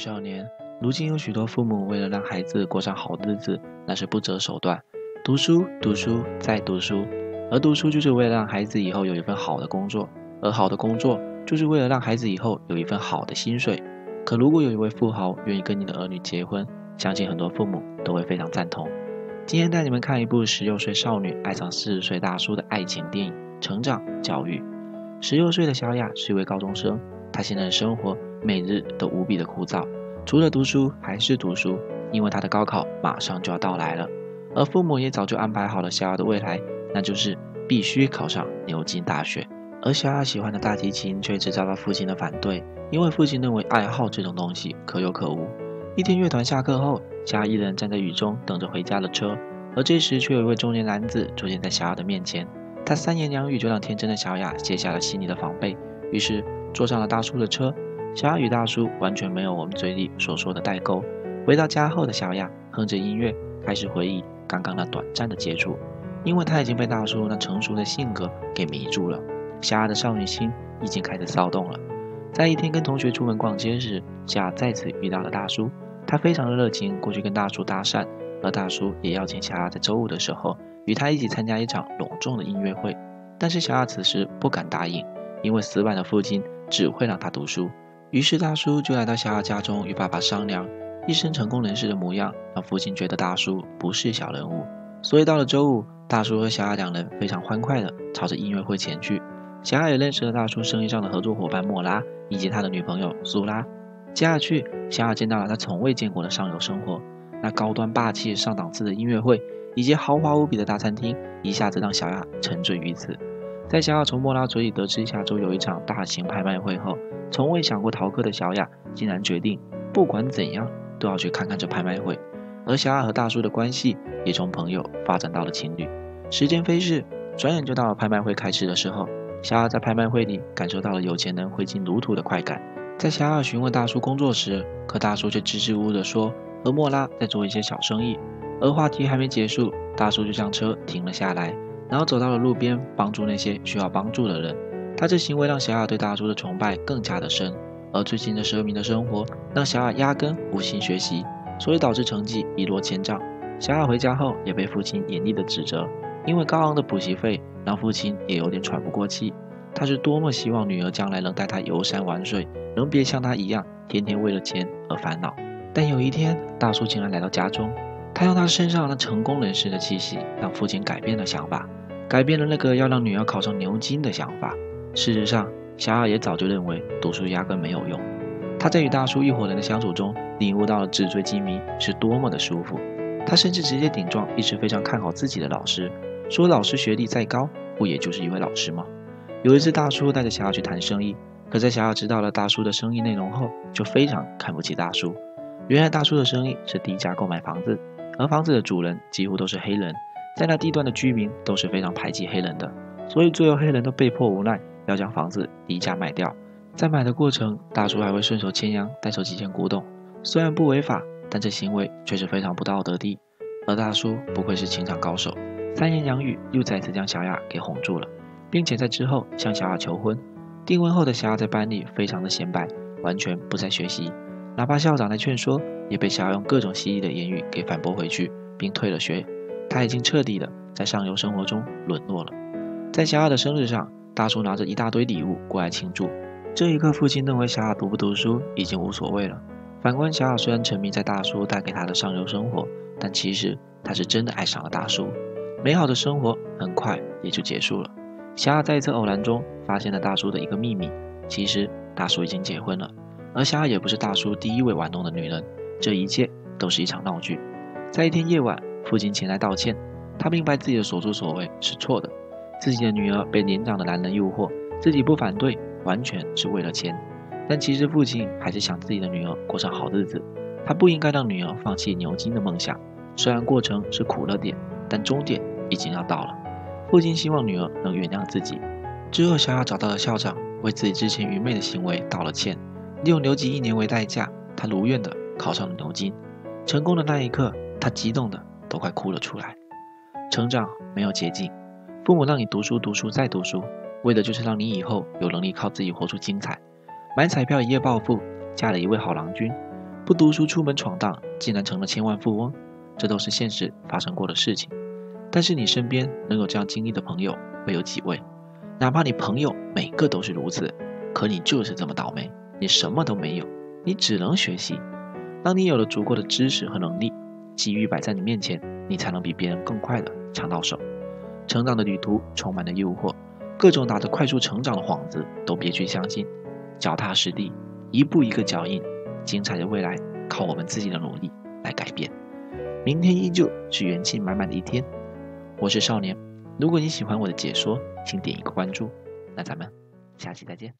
少年。如今有许多父母为了让孩子过上好日子，那是不择手段，读书、读书再读书，而读书就是为了让孩子以后有一份好的工作，而好的工作就是为了让孩子以后有一份好的薪水。可如果有一位富豪愿意跟你的儿女结婚，相信很多父母都会非常赞同。今天带你们看一部十六岁少女爱上四十岁大叔的爱情电影《成长教育》。十六岁的小雅是一位高中生，她现在的生活每日都无比的枯燥。除了读书还是读书，因为他的高考马上就要到来了，而父母也早就安排好了小雅的未来，那就是必须考上牛津大学。而小雅喜欢的大提琴却一直遭到父亲的反对，因为父亲认为爱好这种东西可有可无。一天乐团下课后，小雅一人站在雨中等着回家的车，而这时却有一位中年男子出现在小雅的面前，他三言两语就让天真的小雅卸下了心里的防备，于是坐上了大叔的车。小雅与大叔完全没有我们嘴里所说的代沟。回到家后的小雅哼着音乐，开始回忆刚刚那短暂的接触，因为她已经被大叔那成熟的性格给迷住了。小雅的少女心已经开始骚动了。在一天跟同学出门逛街时，小雅再次遇到了大叔，她非常的热情，过去跟大叔搭讪，而大叔也邀请小雅在周五的时候与他一起参加一场隆重的音乐会。但是小雅此时不敢答应，因为死板的父亲只会让她读书。于是大叔就来到小雅家中与爸爸商量，一身成功人士的模样让父亲觉得大叔不是小人物。所以到了周五，大叔和小雅两人非常欢快的朝着音乐会前去。小雅也认识了大叔生意上的合作伙伴莫拉以及他的女朋友苏拉。接下去，小雅见到了她从未见过的上流生活，那高端霸气上档次的音乐会以及豪华无比的大餐厅，一下子让小雅沉醉于此。在小雅从莫拉嘴里得知下周有一场大型拍卖会后，从未想过逃课的小雅，竟然决定不管怎样都要去看看这拍卖会。而小雅和大叔的关系也从朋友发展到了情侣。时间飞逝，转眼就到了拍卖会开始的时候。小雅在拍卖会里感受到了有钱人挥金如土的快感。在小雅询问大叔工作时，可大叔却支支吾吾地说和莫拉在做一些小生意。而话题还没结束，大叔就将车停了下来，然后走到了路边，帮助那些需要帮助的人。他这行为让小雅对大叔的崇拜更加的深，而最近的奢靡的生活让小雅压根无心学习，所以导致成绩一落千丈。小雅回家后也被父亲严厉的指责，因为高昂的补习费让父亲也有点喘不过气。他是多么希望女儿将来能带他游山玩水，能别像他一样天天为了钱而烦恼。但有一天，大叔竟然来到家中，他用他身上那成功人士的气息，让父亲改变了想法，改变了那个要让女儿考上牛津的想法。事实上，小雅也早就认为读书压根没有用。她在与大叔一伙人的相处中，领悟到了纸醉金迷是多么的舒服。她甚至直接顶撞一直非常看好自己的老师，说老师学历再高，不也就是一位老师吗？有一次，大叔带着小雅去谈生意，可在小雅知道了大叔的生意内容后，就非常看不起大叔。原来大叔的生意是低价购买房子，而房子的主人几乎都是黑人，在那地段的居民都是非常排挤黑人的，所以最后黑人都被迫无奈。要将房子低价卖掉，在买的过程，大叔还会顺手牵羊带走几件古董，虽然不违法，但这行为却是非常不道德的。而大叔不愧是情场高手，三言两语又再次将小雅给哄住了，并且在之后向小雅求婚。订婚后的小雅在班里非常的显摆，完全不再学习，哪怕校长在劝说，也被小雅用各种犀利的言语给反驳回去，并退了学。他已经彻底的在上游生活中沦落了。在小雅的生日上。大叔拿着一大堆礼物过来庆祝，这一刻，父亲认为小雅读不读书已经无所谓了。反观小雅，虽然沉迷在大叔带给她的上流生活，但其实她是真的爱上了大叔。美好的生活很快也就结束了。小雅在一次偶然中发现了大叔的一个秘密，其实大叔已经结婚了，而小雅也不是大叔第一位玩弄的女人。这一切都是一场闹剧。在一天夜晚，父亲前来道歉，他明白自己的所作所为是错的。自己的女儿被年长的男人诱惑，自己不反对，完全是为了钱。但其实父亲还是想自己的女儿过上好日子，他不应该让女儿放弃牛津的梦想。虽然过程是苦了点，但终点已经要到了。父亲希望女儿能原谅自己。之后，小雅找到了校长，为自己之前愚昧的行为道了歉。利用留级一年为代价，他如愿的考上了牛津。成功的那一刻，他激动的都快哭了出来。成长没有捷径。父母让你读书，读书再读书，为的就是让你以后有能力靠自己活出精彩。买彩票一夜暴富，嫁了一位好郎君。不读书出门闯荡，竟然成了千万富翁，这都是现实发生过的事情。但是你身边能有这样经历的朋友会有几位？哪怕你朋友每个都是如此，可你就是这么倒霉，你什么都没有，你只能学习。当你有了足够的知识和能力，机遇摆在你面前，你才能比别人更快的抢到手。成长的旅途充满了诱惑，各种打着快速成长的幌子都别去相信，脚踏实地，一步一个脚印，精彩的未来靠我们自己的努力来改变。明天依旧是元气满满的一天。我是少年，如果你喜欢我的解说，请点一个关注。那咱们下期再见。